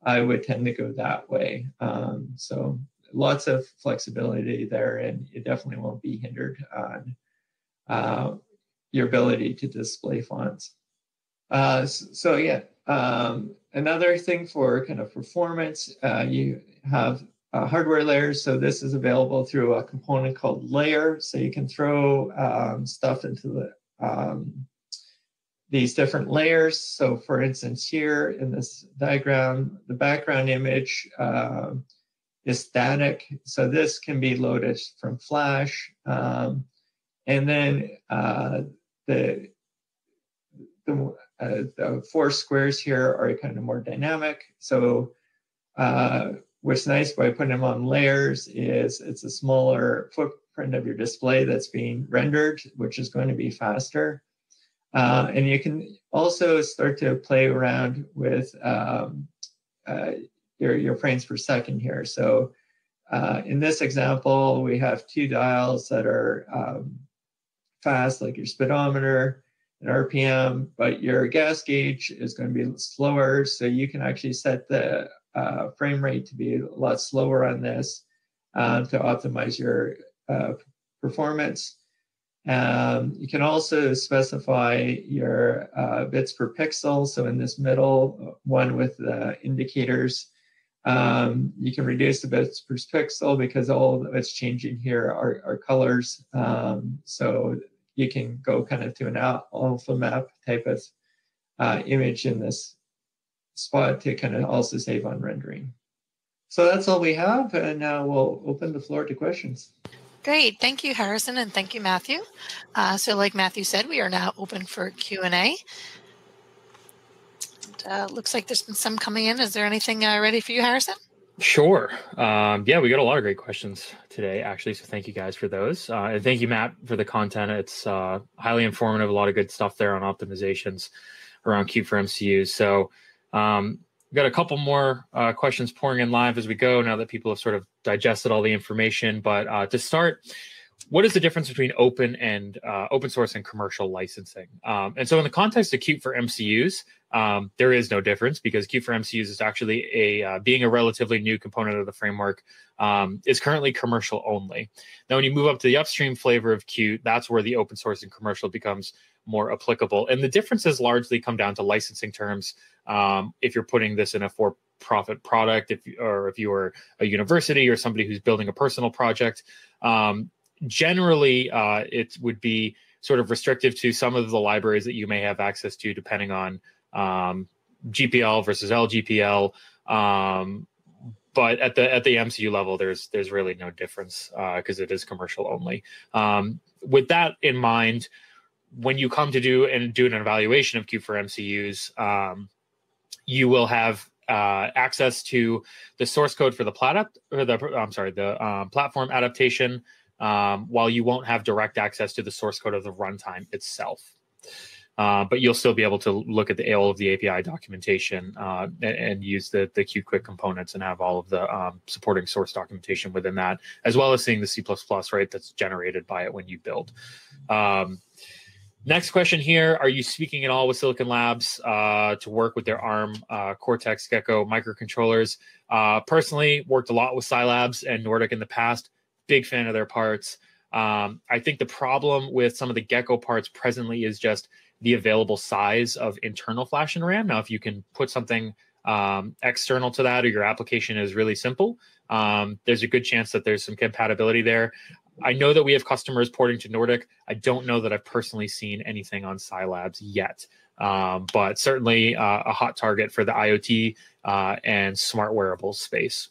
I would tend to go that way. Um, so lots of flexibility there, and you definitely won't be hindered on uh, your ability to display fonts. Uh, so, so, yeah, um, another thing for kind of performance, uh, you have uh, hardware layers. So this is available through a component called layer. So you can throw um, stuff into the um, these different layers. So for instance, here in this diagram, the background image uh, is static. So this can be loaded from Flash. Um, and then uh, the, the, uh, the, four squares here are kind of more dynamic. So uh, What's nice by putting them on layers is it's a smaller footprint of your display that's being rendered, which is going to be faster. Uh, and you can also start to play around with um, uh, your, your frames per second here. So uh, in this example, we have two dials that are um, fast, like your speedometer and RPM, but your gas gauge is going to be slower. So you can actually set the uh, frame rate to be a lot slower on this uh, to optimize your uh, performance. Um, you can also specify your uh, bits per pixel. So in this middle one with the indicators, um, you can reduce the bits per pixel because all that's changing here are, are colors. Um, so you can go kind of to an alpha map type of uh, image in this spot to kind of also save on rendering. So that's all we have, and now we'll open the floor to questions. Great, thank you, Harrison, and thank you, Matthew. Uh, so, like Matthew said, we are now open for Q and A. Uh, looks like there's been some coming in. Is there anything uh, ready for you, Harrison? Sure. Um, yeah, we got a lot of great questions today, actually. So thank you guys for those. Uh, and thank you, Matt, for the content. It's uh, highly informative, a lot of good stuff there on optimizations around Qt for MCUs. So um, we've got a couple more uh, questions pouring in live as we go now that people have sort of digested all the information. But uh, to start, what is the difference between open and uh, open source and commercial licensing? Um, and so, in the context of Qt for MCUs, um, there is no difference because Qt for MCUs is actually a uh, being a relatively new component of the framework um, is currently commercial only. Now, when you move up to the upstream flavor of Qt, that's where the open source and commercial becomes more applicable. And the differences largely come down to licensing terms. Um, if you're putting this in a for profit product, if or if you are a university or somebody who's building a personal project, um, generally uh, it would be sort of restrictive to some of the libraries that you may have access to, depending on um, GPL versus LGPL, um, but at the at the MCU level, there's there's really no difference because uh, it is commercial only. Um, with that in mind, when you come to do and do an evaluation of Qt for MCUs, um, you will have uh, access to the source code for the plat or the I'm sorry the um, platform adaptation, um, while you won't have direct access to the source code of the runtime itself. Uh, but you'll still be able to look at the all of the API documentation uh, and, and, use the the Qt components and have all of the um, supporting source documentation within that, as well as seeing the C++ right that's generated by it when you build. Um, next question here: Are you speaking at all with Silicon Labs uh, to work with their ARM uh, Cortex Gecko microcontrollers? Uh, personally, worked a lot with SiLabs and Nordic in the past. Big fan of their parts. Um, I think the problem with some of the Gecko parts presently is just the available size of internal flash and RAM. Now, if you can put something um, external to that or your application is really simple, um, there's a good chance that there's some compatibility there. I know that we have customers porting to Nordic. I don't know that I've personally seen anything on SiLabs yet, um, but certainly uh, a hot target for the IoT uh, and smart wearables space.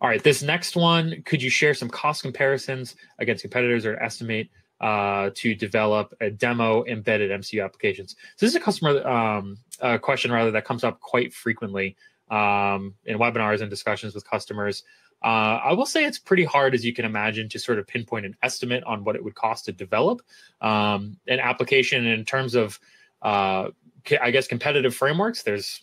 All right, this next one, could you share some cost comparisons against competitors or estimate uh, to develop a demo embedded MCU applications. So this is a customer um, question rather that comes up quite frequently um, in webinars and discussions with customers. Uh, I will say it's pretty hard, as you can imagine, to sort of pinpoint an estimate on what it would cost to develop um, an application in terms of, uh, I guess, competitive frameworks. There's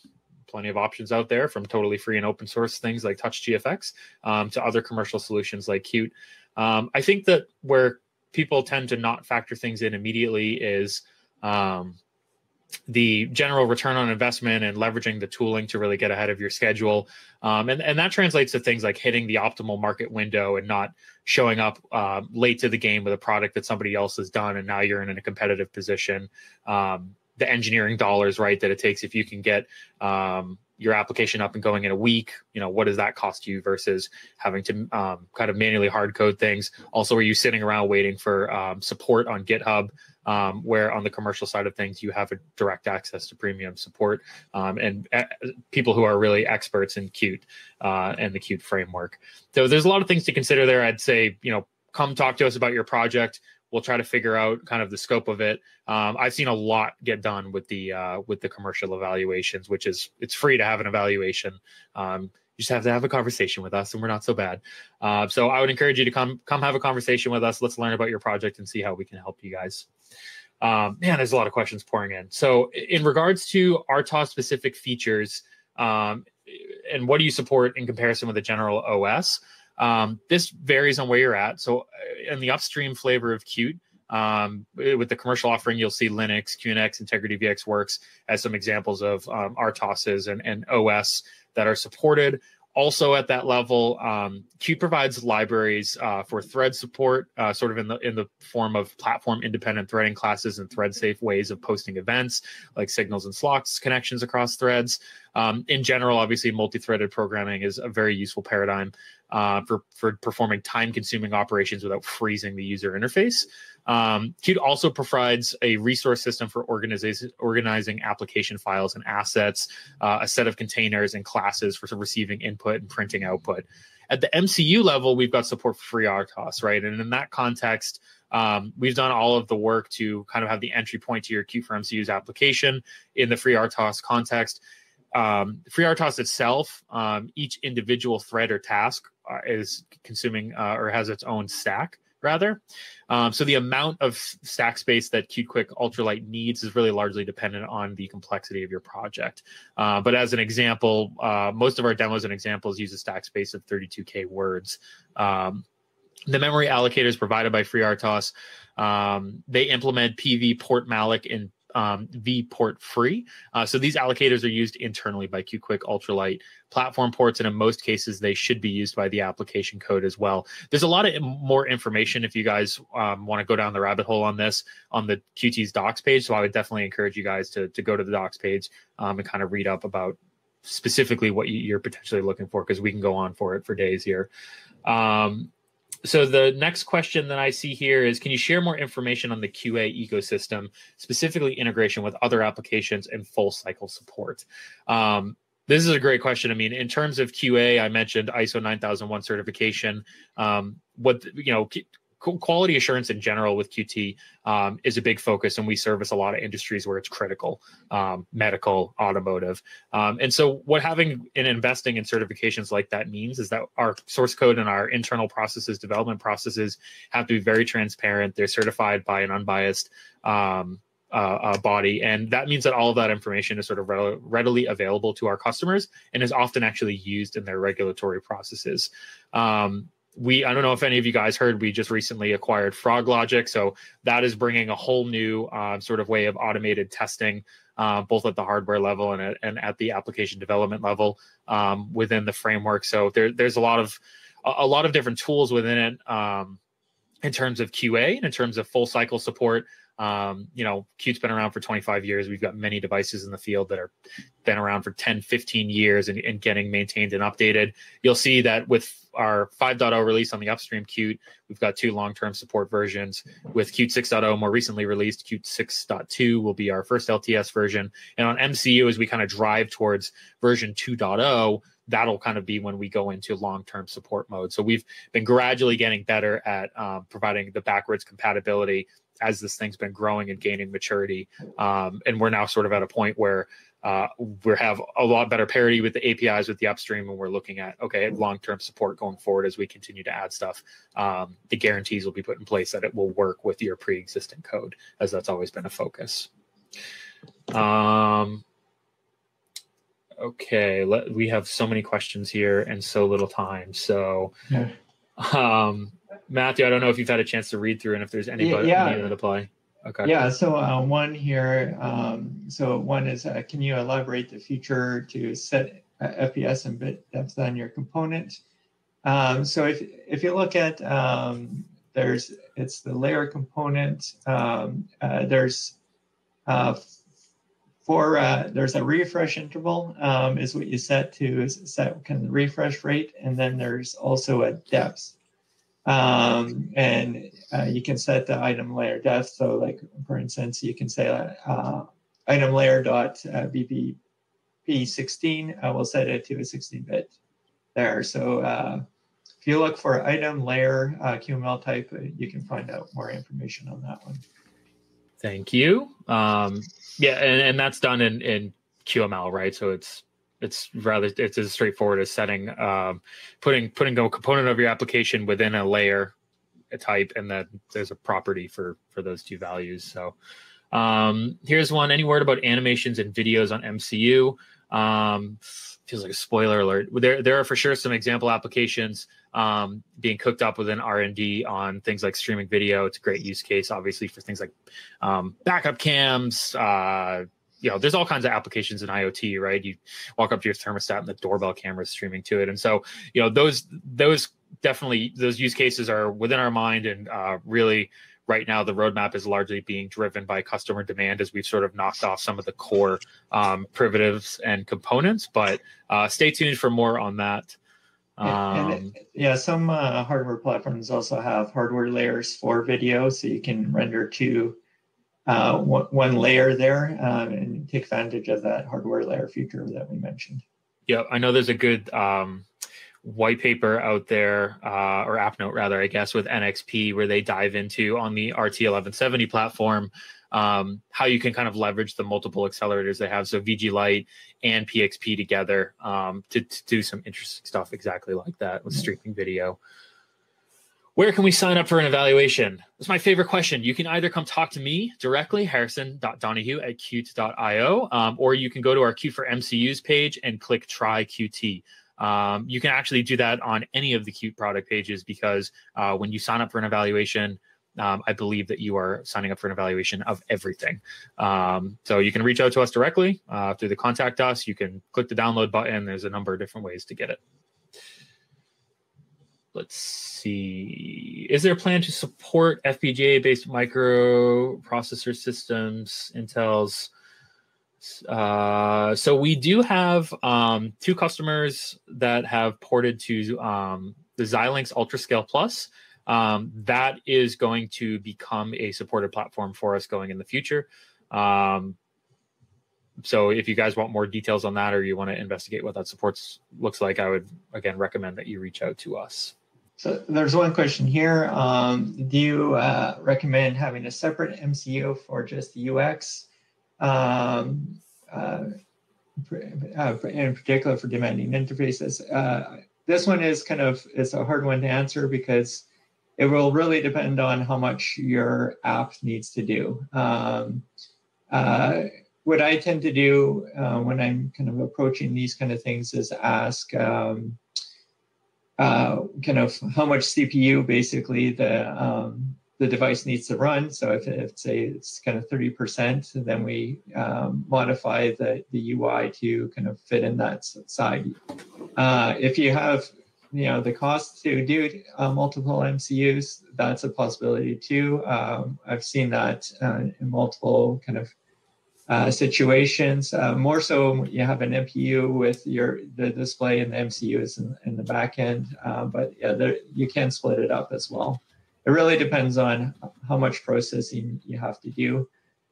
plenty of options out there from totally free and open source things like TouchGFX um, to other commercial solutions like Qt. Um, I think that where people tend to not factor things in immediately is um, the general return on investment and leveraging the tooling to really get ahead of your schedule. Um, and, and that translates to things like hitting the optimal market window and not showing up uh, late to the game with a product that somebody else has done. And now you're in a competitive position. Um, the engineering dollars, right, that it takes if you can get um, your application up and going in a week you know what does that cost you versus having to um, kind of manually hard code things? Also are you sitting around waiting for um, support on github um, where on the commercial side of things you have a direct access to premium support um, and uh, people who are really experts in Qt uh, and the Qt framework? So there's a lot of things to consider there. I'd say you know come talk to us about your project we'll try to figure out kind of the scope of it. Um, I've seen a lot get done with the uh, with the commercial evaluations, which is it's free to have an evaluation. Um, you just have to have a conversation with us, and we're not so bad. Uh, so I would encourage you to come come have a conversation with us. Let's learn about your project and see how we can help you guys. Um, man, there's a lot of questions pouring in. So in regards to RTOS specific features, um, and what do you support in comparison with the general OS? Um, this varies on where you're at. So in the upstream flavor of Qt, um, with the commercial offering, you'll see Linux, QNX, Integrity VxWorks as some examples of um, RTOSes and, and OS that are supported. Also, at that level, um, Qt provides libraries uh, for thread support, uh, sort of in the in the form of platform independent threading classes and thread safe ways of posting events, like signals and slots connections across threads. Um, in general, obviously, multi-threaded programming is a very useful paradigm uh, for for performing time-consuming operations without freezing the user interface. Um, Qt also provides a resource system for organizing, organizing application files and assets, uh, a set of containers and classes for receiving input and printing output. At the MCU level, we've got support for FreeRTOS, right? And in that context, um, we've done all of the work to kind of have the entry point to your Qt for MCU's application in the FreeRTOS context. Um, FreeRTOS itself, um, each individual thread or task uh, is consuming uh, or has its own stack rather. Um, so the amount of stack space that QtQuick Ultralight needs is really largely dependent on the complexity of your project. Uh, but as an example, uh, most of our demos and examples use a stack space of 32k words. Um, the memory allocators provided by FreeRTOS, um, they implement pvPortMalloc in um, vPortFree. Uh, so these allocators are used internally by Qt Quick Ultralite platform ports, and in most cases, they should be used by the application code as well. There's a lot of more information if you guys um, want to go down the rabbit hole on this on the Qt's docs page. So I would definitely encourage you guys to, to go to the docs page um, and kind of read up about specifically what you're potentially looking for because we can go on for it for days here. Um, so the next question that I see here is can you share more information on the QA ecosystem, specifically integration with other applications and full cycle support? Um, this is a great question. I mean, in terms of QA, I mentioned ISO 9001 certification. Um, what you know, quality assurance in general with Qt um, is a big focus, and we service a lot of industries where it's critical, um, medical, automotive, um, and so what having and investing in certifications like that means is that our source code and our internal processes, development processes, have to be very transparent. They're certified by an unbiased uh, uh, body. And that means that all of that information is sort of re- readily available to our customers and is often actually used in their regulatory processes. Um, we, I don't know if any of you guys heard, we just recently acquired froglogic So that is bringing a whole new uh, sort of way of automated testing, uh, both at the hardware level and at, and at the application development level um, within the framework. So there, there's a lot of a lot of different tools within it um, in terms of QA and in terms of full cycle support um, you know, Qt's been around for 25 years. We've got many devices in the field that are been around for 10, 15 years and, and getting maintained and updated. You'll see that with our 5.0 release on the upstream Qt, we've got two long-term support versions. With Qt 6.0, more recently released, Qt 6.2 will be our first LTS version. And on MCU, as we kind of drive towards version 2.0, that'll kind of be when we go into long-term support mode. So we've been gradually getting better at um, providing the backwards compatibility as this thing's been growing and gaining maturity. Um, and we're now sort of at a point where uh, we have a lot better parity with the APIs with the upstream, and we're looking at okay long-term support going forward as we continue to add stuff. Um, the guarantees will be put in place that it will work with your pre-existing code, as that's always been a focus. Um, okay, let, we have so many questions here and so little time, so. Yeah. Um, Matthew, I don't know if you've had a chance to read through and if there's anybody yeah, any that apply. Okay. Yeah. So uh, one here. Um, so one is, uh, can you elaborate the feature to set uh, FPS and bit depth on your component? Um, so if if you look at um, there's it's the layer component. Um, uh, there's uh, for uh, there's a refresh interval um, is what you set to set kind of the refresh rate, and then there's also a depth. Um, and uh, you can set the item layer depth. So like, for instance, you can say uh, item layer dot uh, BPP16, uh, we'll set it to a 16 bit there. So uh, if you look for item layer uh, QML type, uh, you can find out more information on that one. Thank you. Um, yeah, and, and that's done in, in QML, right? So it's it's rather it's as straightforward as setting um, putting putting a component of your application within a layer a type and then there's a property for for those two values. So um, here's one. Any word about animations and videos on mcu um, feels like a spoiler alert. There there are for sure some example applications um, being cooked up within r&d on things like streaming video. It's a great use case obviously for things like um, backup cams uh, you know, there's all kinds of applications in IoT, right? You walk up to your thermostat and the doorbell camera is streaming to it. And so, you know, those those definitely those use cases are within our mind and uh, really right now the roadmap is largely being driven by customer demand as we've sort of knocked off some of the core um, primitives and components. But uh, stay tuned for more on that. Um, and, yeah, some uh, hardware platforms also have hardware layers for video, so you can render to uh, one, one, layer there um, and take advantage of that hardware layer feature that we mentioned. Yeah, I know there's a good um, white paper out there, uh, or app note rather, I guess, with NXP where they dive into on the RT1170 platform um, how you can kind of leverage the multiple accelerators they have. So VGLite and PXP together um, to, to, do some interesting stuff exactly like that with streaming video. Where can we sign up for an evaluation? That's my favorite question. You can either come talk to me directly, harrison.donahue at qt.io, um, or you can go to our Qt for MCUs page and click try Qt. Um, you can actually do that on any of the Qt product pages because uh, when you sign up for an evaluation, um, I believe that you are signing up for an evaluation of everything. Um, so you can reach out to us directly uh, through the contact us. You can click the download button. There's a number of different ways to get it let's see. Is there a plan to support FPGA based microprocessor systems, Intel's? Uh, so we do have um, two customers that have ported to um, the Xilinx UltraScale Plus. Um, that is going to become a supported platform for us going in the future. So if you guys want more details on that or you want to investigate what that supports looks like, I would again recommend that you reach out to us. So there's one question here. Um, do you uh, recommend having a separate MCU for just the UX? Um, uh, uh, in particular for demanding interfaces. Uh, this one is kind of it's a hard one to answer because it will really depend on how much your app needs to do. Um, uh, what I tend to do uh, when I'm kind of approaching these kind of things is ask um, uh, kind of how much CPU basically the um, the device needs to run. So if, if say it's kind of 30%, then we um, modify the, the UI to kind of fit in that side. Uh, if you have you know the cost to do uh, multiple MCUs, that's a possibility too. Um, I've seen that uh, in multiple kind of uh, situations. Uh, more so, you have an MPU with your the display and the MCUs in, in the back end. Uh, but yeah, there, you can split it up as well it really depends on how much processing you have to do.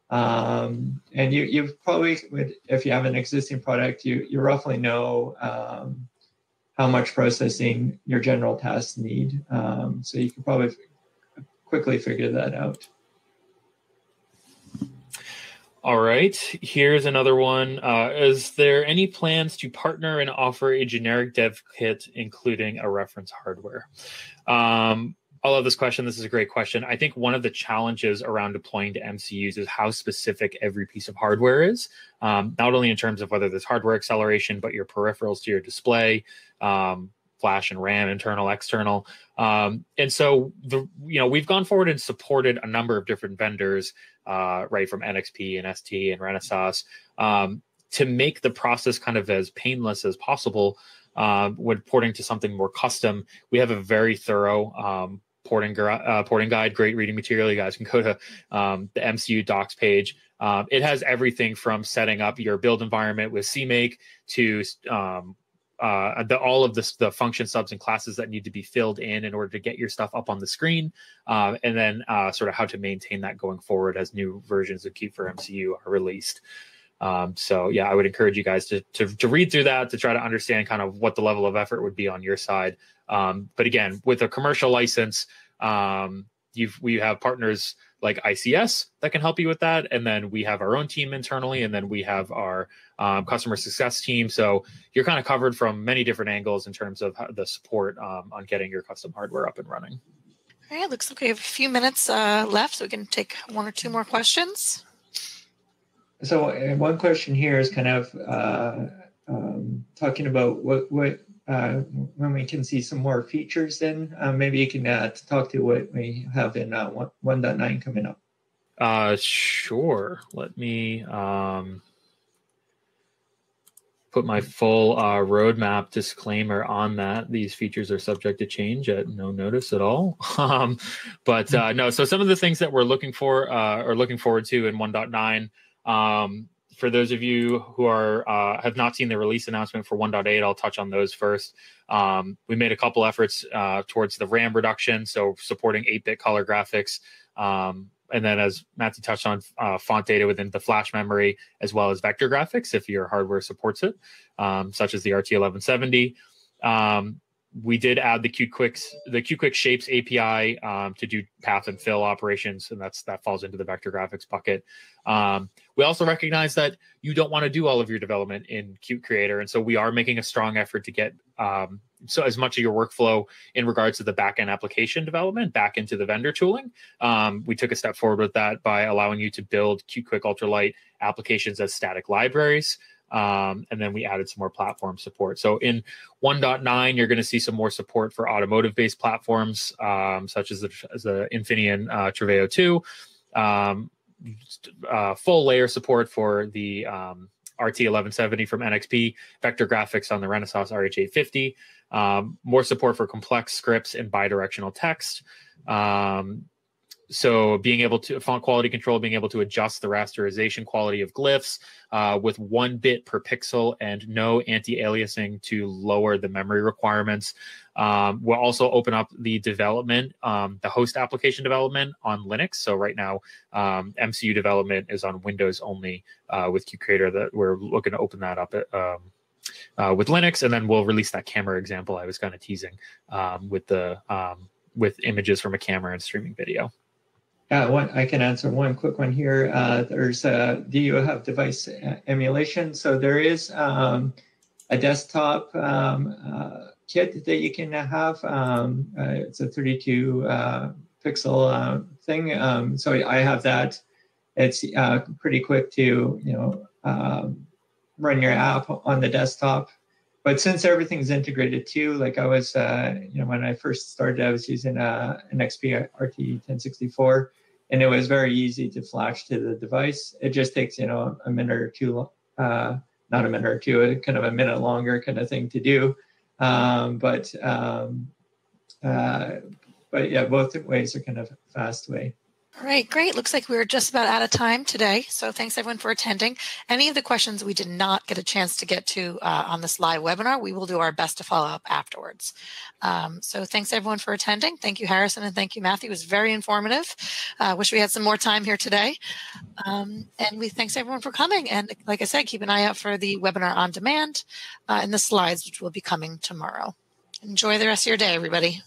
Um, and you, you probably would, if you have an existing product, you, you roughly know um, how much processing your general tasks need. Um, so you can probably quickly figure that out. All right, here's another one. Uh, is there any plans to partner and offer a generic dev kit, including a reference hardware? Um, I love this question. This is a great question. I think one of the challenges around deploying to MCUs is how specific every piece of hardware is, um, not only in terms of whether there's hardware acceleration, but your peripherals to your display, um, flash and RAM, internal, external. Um, and so, the you know, we've gone forward and supported a number of different vendors, uh, right from NXP and ST and Renesas, um, to make the process kind of as painless as possible. Uh, when porting to something more custom, we have a very thorough um, porting uh, porting guide, great reading material. You guys can go to um, the MCU docs page. Um, it has everything from setting up your build environment with CMake to um, uh, the, all of the, the function subs and classes that need to be filled in in order to get your stuff up on the screen, uh, and then uh, sort of how to maintain that going forward as new versions of Qt for MCU are released. Um, so yeah, I would encourage you guys to, to, to read through that to try to understand kind of what the level of effort would be on your side. Um, but again, with a commercial license, um, you've we have partners like ICS that can help you with that, and then we have our own team internally, and then we have our um, customer success team. So you're kind of covered from many different angles in terms of the support um, on getting your custom hardware up and running. All right, looks like we have a few minutes uh, left, so we can take one or two more questions. So uh, one question here is kind of uh, um, talking about what what uh, when we can see some more features, then uh, maybe you can uh, talk to what we have in uh, 1.9 coming up. Uh, sure. Let me um, put my full uh, roadmap disclaimer on that. These features are subject to change at no notice at all. um, but uh, no, so some of the things that we're looking for uh, or looking forward to in 1.9. Um, for those of you who are uh, have not seen the release announcement for 1.8, I'll touch on those first. Um, we made a couple efforts uh, towards the RAM reduction, so supporting 8-bit color graphics, um, and then as Matthew touched on, uh, font data within the flash memory, as well as vector graphics if your hardware supports it, um, such as the RT1170. We did add the Qt Quicks, the Qt Quick Shapes API um, to do path and fill operations, and that's that falls into the vector graphics bucket. Um, we also recognize that you don't want to do all of your development in Qt Creator, and so we are making a strong effort to get um, so as much of your workflow in regards to the backend application development back into the vendor tooling. Um, we took a step forward with that by allowing you to build Qt Quick Ultralite applications as static libraries. Um, and then we added some more platform support. So in 1.9, you're going to see some more support for automotive-based platforms, um, such as the, the Infineon uh, Traveo 2, um, uh, full layer support for the um, RT1170 from NXP, vector graphics on the Renesas RH850, um, more support for complex scripts and bidirectional text. Um, so being able to font quality control, being able to adjust the rasterization quality of glyphs uh, with one bit per pixel and no anti-aliasing to lower the memory requirements. Um, we'll also open up the development, um, the host application development on Linux. So right now, um, MCU development is on Windows only uh, with Qt Creator That we're looking to open that up at, um, uh, with Linux, and then we'll release that camera example I was kind of teasing um, with the um, with images from a camera and streaming video. Yeah, one, I can answer one quick one here. Uh, there's a, do you have device emulation? So there is um, a desktop um, uh, kit that you can have. Um, uh, it's a 32 uh, pixel uh, thing. Um, so I have that. It's uh, pretty quick to you know um, run your app on the desktop. But since everything's integrated too, like I was, uh, you know, when I first started, I was using uh, NXP RT 1064, and it was very easy to flash to the device. It just takes, you know, a minute or two, uh, not a minute or two, kind of a minute longer kind of thing to do. Um, but um, uh, but yeah, both ways are kind of fast way. All right, great. Looks like we're just about out of time today. So thanks everyone for attending. Any of the questions we did not get a chance to get to uh, on this live webinar, we will do our best to follow up afterwards. Um, so thanks everyone for attending. Thank you, Harrison, and thank you, Matthew. It was very informative. I uh, wish we had some more time here today. Um, and we thanks everyone for coming. And like I said, keep an eye out for the webinar on demand uh, and the slides, which will be coming tomorrow. Enjoy the rest of your day, everybody.